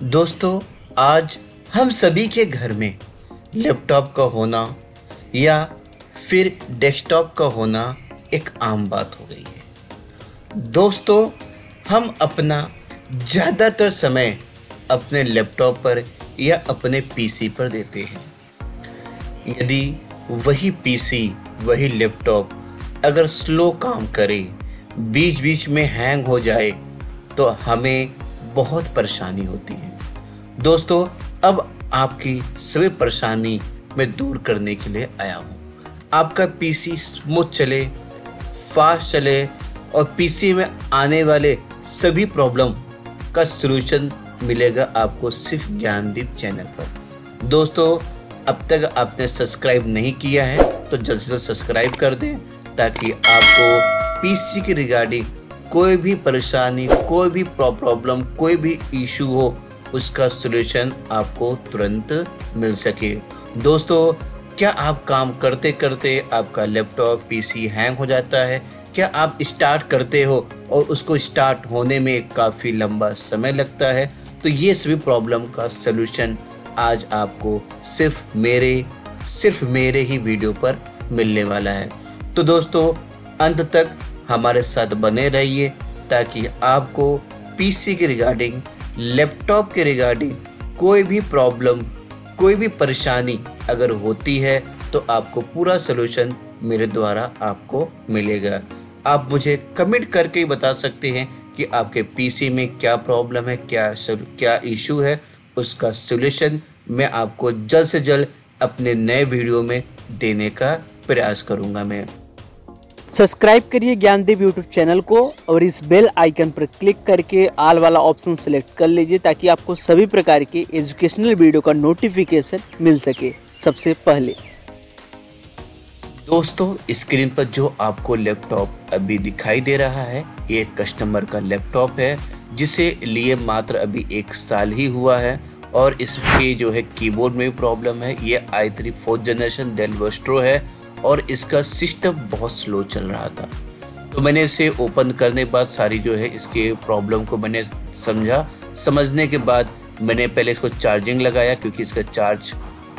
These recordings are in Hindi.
दोस्तों, आज हम सभी के घर में लैपटॉप का होना या फिर डेस्कटॉप का होना एक आम बात हो गई है। दोस्तों, हम अपना ज़्यादातर समय अपने लैपटॉप पर या अपने पीसी पर देते हैं। यदि वही पीसी, वही लैपटॉप अगर स्लो काम करे बीच बीच में हैंग हो जाए तो हमें बहुत परेशानी होती है। दोस्तों, अब आपकी सभी परेशानी मैं दूर करने के लिए आया हूँ। आपका पीसी स्मूथ चले फास्ट चले और पीसी में आने वाले सभी प्रॉब्लम का सलूशन मिलेगा आपको सिर्फ़ ज्ञानदीप चैनल पर। दोस्तों, अब तक आपने सब्सक्राइब नहीं किया है तो जल्द से जल्द सब्सक्राइब कर दें ताकि आपको पीसी के रिगार्डिंग कोई भी परेशानी, कोई भी प्रॉब्लम कोई भी इशू हो, उसका सलूशन आपको तुरंत मिल सके। दोस्तों, क्या आप काम करते करते आपका लैपटॉप पीसी हैंग हो जाता है? क्या आप स्टार्ट करते हो और उसको स्टार्ट होने में काफ़ी लंबा समय लगता है? तो ये सभी प्रॉब्लम का सलूशन आज आपको सिर्फ़ मेरे सिर्फ़ मेरे ही वीडियो पर मिलने वाला है। तो दोस्तों, अंत तक हमारे साथ बने रहिए ताकि आपको पीसी के रिगार्डिंग लैपटॉप के रिगार्डिंग कोई भी प्रॉब्लम कोई भी परेशानी अगर होती है तो आपको पूरा सलूशन मेरे द्वारा आपको मिलेगा। आप मुझे कमेंट करके ही बता सकते हैं कि आपके पीसी में क्या प्रॉब्लम है, क्या क्या इशू है। उसका सलूशन मैं आपको जल्द से जल्द अपने नए वीडियो में देने का प्रयास करूँगा मैं। सब्सक्राइब करिए ज्ञानदेव यूट्यूब चैनल को और इस बेल आइकन पर क्लिक करके आल वाला ऑप्शन सेलेक्ट कर लीजिए ताकि आपको सभी प्रकार के एजुकेशनल वीडियो का नोटिफिकेशन मिल सके सबसे पहले। दोस्तों, स्क्रीन पर जो आपको लैपटॉप अभी दिखाई दे रहा है, ये कस्टमर का लैपटॉप है, जिसे लिए मात्र अभी एक साल ही हुआ है और इसके जो है कीबोर्ड में भी प्रॉब्लम है। ये I three fourth generation Dell Vostro है और इसका सिस्टम बहुत स्लो चल रहा था। तो मैंने इसे ओपन करने के बाद सारी जो है इसके प्रॉब्लम को मैंने समझा। समझने के बाद मैंने पहले इसको चार्जिंग लगाया क्योंकि इसका चार्ज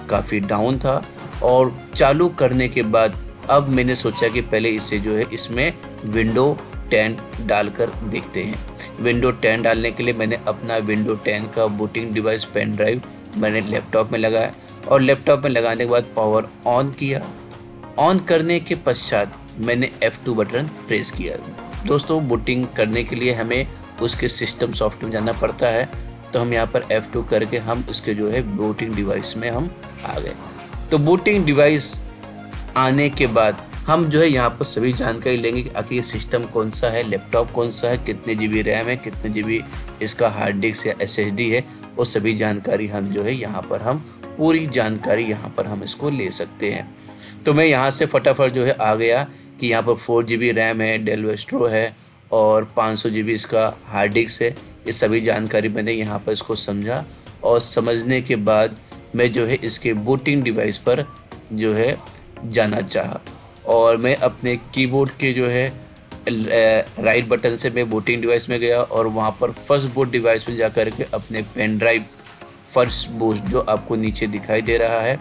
काफ़ी डाउन था। और चालू करने के बाद अब मैंने सोचा कि पहले इसे जो है इसमें विंडो टेन डालकर देखते हैं। विंडो टेन डालने के लिए मैंने अपना विंडो टेन का बूटिंग डिवाइस पेन ड्राइव मैंने लैपटॉप में लगाया और लैपटॉप में लगाने के बाद पावर ऑन किया। ऑन करने के पश्चात मैंने F2 बटन प्रेस किया। दोस्तों बूटिंग करने के लिए हमें उसके सिस्टम सॉफ्ट में जाना पड़ता है। तो हम यहाँ पर F2 करके हम उसके जो है बूटिंग डिवाइस में हम आ गए। तो बूटिंग डिवाइस आने के बाद हम जो है यहाँ पर सभी जानकारी लेंगे कि आखिर ये सिस्टम कौन सा है लैपटॉप कौन सा है, कितने जी बी रैम है, कितने जी बी इसका हार्ड डिस्क या एस है, वो सभी जानकारी हम जो है यहाँ पर हम, पूरी जानकारी यहाँ पर हम इसको ले सकते हैं। तो मैं यहाँ से फटाफट जो है आ गया कि यहाँ पर फोर जी रैम है डेल वेस्ट्रो है और पाँच सौ इसका हार्ड डिस्क है। ये सभी जानकारी मैंने यहाँ पर इसको समझा और समझने के बाद मैं जो है इसके बूटिंग डिवाइस पर जो है जाना चाहा और मैं अपने कीबोर्ड के जो है राइट बटन से मैं बूटिंग डिवाइस में गया और वहाँ पर फ़र्स्ट बोट डिवाइस में जा कर के अपने पेन ड्राइव फ़र्स्ट बूस्ट जो आपको नीचे दिखाई दे रहा है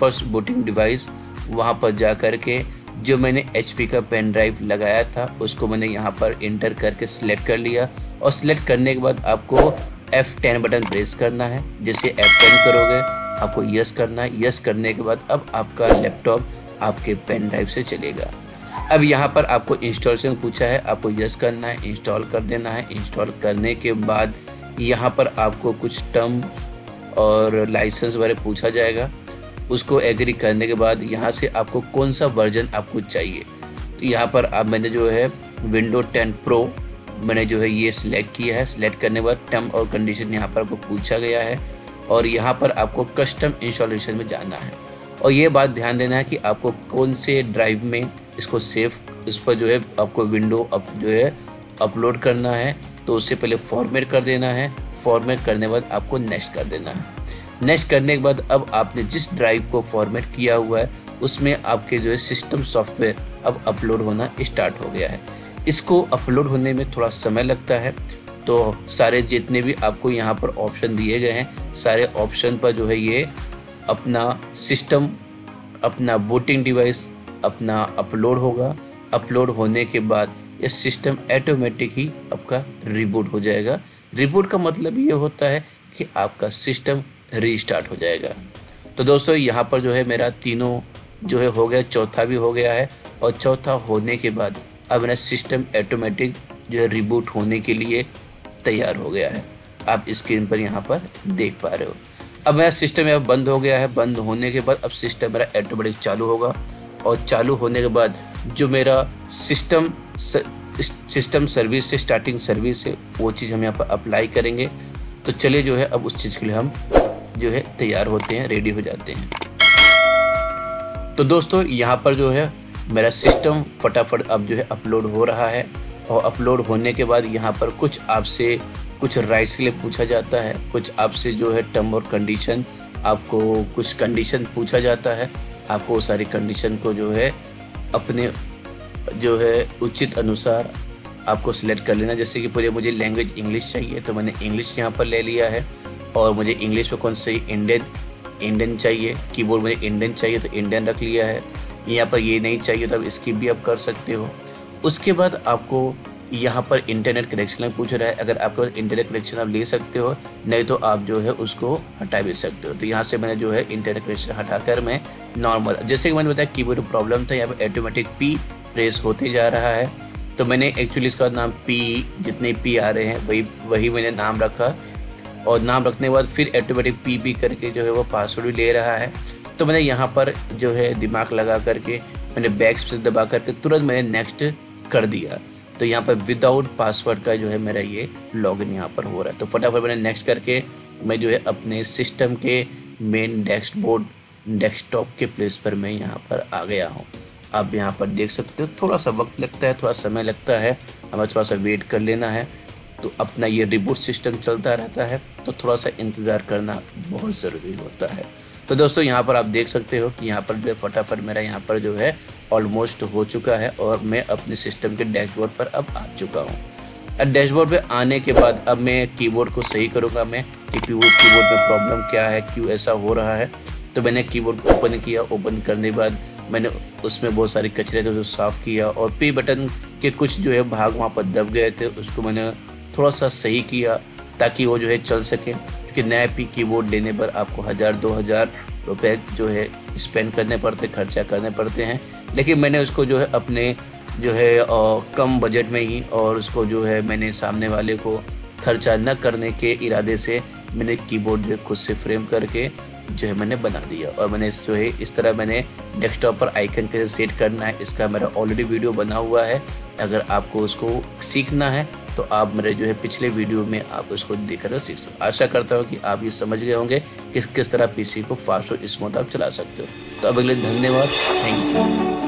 फ़र्स्ट बूटिंग डिवाइस वहाँ पर जा कर के जो मैंने एचपी का पेन ड्राइव लगाया था, उसको मैंने यहाँ पर इंटर करके सिलेक्ट कर लिया। और सिलेक्ट करने के बाद आपको F10 बटन प्रेस करना है, जैसे F10 करोगे, आपको यस करना है। यस करने के बाद अब आपका लैपटॉप आपके पेन ड्राइव से चलेगा। अब यहाँ पर आपको इंस्टॉलेशन पूछा है, आपको यस करना है इंस्टॉल कर देना है। इंस्टॉल करने के बाद यहाँ पर आपको कुछ टर्म और लाइसेंस वगैरह पूछा जाएगा। उसको एग्री करने के बाद यहाँ से आपको कौन सा वर्जन आपको चाहिए? तो यहाँ पर अब मैंने जो है विंडो 10 प्रो मैंने जो है ये सिलेक्ट किया है। सिलेक्ट करने के बाद टर्म और कंडीशन यहाँ पर आपको पूछा गया है और यहाँ पर आपको कस्टम इंस्टॉलेशन में जाना है। और ये बात ध्यान देना है कि आपको कौन से ड्राइव में इसको सेव इस पर जो है आपको विंडो अप जो है अपलोड करना है तो उससे पहले फॉर्मेट कर देना है। फॉर्मेट करने के बाद आपको नेक्स्ट कर देना है। नेक्स्ट करने के बाद अब आपने जिस ड्राइव को फॉर्मेट किया हुआ है, उसमें आपके जो है सिस्टम सॉफ्टवेयर अब अपलोड होना स्टार्ट हो गया है। इसको अपलोड होने में थोड़ा समय लगता है। तो सारे जितने भी आपको यहाँ पर ऑप्शन दिए गए हैं, सारे ऑप्शन पर जो है ये अपना सिस्टम अपना बोटिंग डिवाइस अपना अपलोड होगा। अपलोड होने के बाद ये सिस्टम ऐटोमेटिक ही आपका रिबूट हो जाएगा। रिबूट का मतलब ये होता है कि आपका सिस्टम रीस्टार्ट हो जाएगा। तो दोस्तों, यहाँ पर जो है मेरा तीनों जो है हो गया, चौथा भी हो गया है और चौथा होने के बाद अब मेरा सिस्टम ऐटोमेटिक जो है रिबूट होने के लिए तैयार हो गया है। आप स्क्रीन पर यहाँ पर देख पा रहे हो। अब मेरा सिस्टम यहाँ बंद हो गया है। बंद होने के बाद अब सिस्टम मेरा ऐटोमेटिक चालू होगा और चालू होने के बाद जो मेरा सिस्टम सिस्टम सर्विस से स्टार्टिंग सर्विस है वो चीज़ हम यहाँ पर अप्लाई करेंगे। तो चलिए जो है अब उस चीज़ के लिए हम जो है, तैयार होते हैं रेडी हो जाते हैं। तो दोस्तों, यहाँ पर जो है, मेरा सिस्टम फटाफट अब जो है अपलोड हो रहा है। और अपलोड होने के बाद यहाँ पर कुछ आपसे, कुछ राइट्स के लिए पूछा जाता है। कुछ आपसे जो है टर्म और कंडीशन आपको, कुछ कंडीशन पूछा जाता है। आपको वो सारी कंडीशन को जो है, अपने जो है, उचित अनुसार आपको सिलेक्ट कर लेना। जैसे कि पूरे मुझे लैंग्वेज इंग्लिश चाहिए तो मैंने इंग्लिश यहाँ पर ले लिया है। और मुझे इंग्लिश में कौन सी इंडियन इंडियन चाहिए? कीबोर्ड मुझे इंडियन चाहिए तो इंडियन रख लिया है। यहाँ पर ये नहीं चाहिए तो आप इसकी भी आप कर सकते हो। उसके बाद आपको यहाँ पर इंटरनेट कनेक्शन पूछ रहा है। अगर आपके पास इंटरनेट कनेक्शन आप ले सकते हो, नहीं तो आप जो है उसको हटा भी सकते हो। तो यहाँ से मैंने जो है इंटरनेट कनेक्शन हटाकर मैं नॉर्मल जैसे कि मैंने बताया कीबोर्ड प्रॉब्लम था, यहाँ पर ऑटोमेटिक पी प्रेस होते जा रहा है। तो मैंने एक्चुअली इसका नाम पी जितने पी आ रहे हैं, वही वही मैंने नाम रखा। और नाम रखने के बाद फिर ऑटोमेटिक पी पी करके जो है वो पासवर्ड भी ले रहा है। तो मैंने यहाँ पर जो है दिमाग लगा करके मैंने बैक से दबा करके तुरंत मैंने नेक्स्ट कर दिया। तो यहाँ पर विदाउट पासवर्ड का जो है मेरा ये लॉगिन यहाँ पर हो रहा है। तो फटाफट मैंने नेक्स्ट करके मैं जो है अपने सिस्टम के मेन डैशबोर्ड, डेस्कटॉप के प्लेस पर मैं यहाँ पर आ गया हूँ। आप यहाँ पर देख सकते हो, थोड़ा सा वक्त लगता है, थोड़ा समय लगता है, हमें थोड़ा सा वेट कर लेना है। तो अपना ये रिबूट सिस्टम चलता रहता है तो थोड़ा सा इंतज़ार करना बहुत ज़रूरी होता है। तो दोस्तों, यहाँ पर आप देख सकते हो कि यहाँ पर जो फटाफट मेरा यहाँ पर जो है ऑलमोस्ट हो चुका है और मैं अपने सिस्टम के डैशबोर्ड पर अब आ चुका हूँ। डैशबोर्ड पे आने के बाद अब मैं कीबोर्ड को सही करूँगा मैं कि कीबोर्ड कीबोर्ड में प्रॉब्लम क्या है, क्यों ऐसा हो रहा है। तो मैंने कीबोर्ड ओपन किया ओपन करने के बाद मैंने उसमें बहुत सारे कचरे थे उसे साफ़ किया और पी बटन के कुछ जो है भाग वहाँ पर दब गए थे, उसको मैंने थोड़ा सा सही किया ताकि वो जो है चल सके। क्योंकि नया पी कीबोर्ड लेने पर आपको हज़ार, दो हज़ार रुपये जो है स्पेंड करने पड़ते, खर्चा करने पड़ते हैं। लेकिन मैंने उसको जो है अपने जो है कम बजट में ही और उसको जो है मैंने सामने वाले को खर्चा न करने के इरादे से मैंने कीबोर्ड जो है खुद से फ्रेम करके जो है मैंने बना दिया। और मैंने जो है, इस तरह मैंने डेस्कटॉप पर आइकन कैसे सेट करना है, इसका मेरा ऑलरेडी वीडियो बना हुआ है। अगर आपको उसको सीखना है तो आप मेरे जो है पिछले वीडियो में आप उसको देख कर सीख सकते आशा करता हूँ कि आप ये समझ गए होंगे कि किस तरह पीसी को फास्ट और स्मूथ आप चला सकते हो। तो अब अगले धन्यवाद। Thank you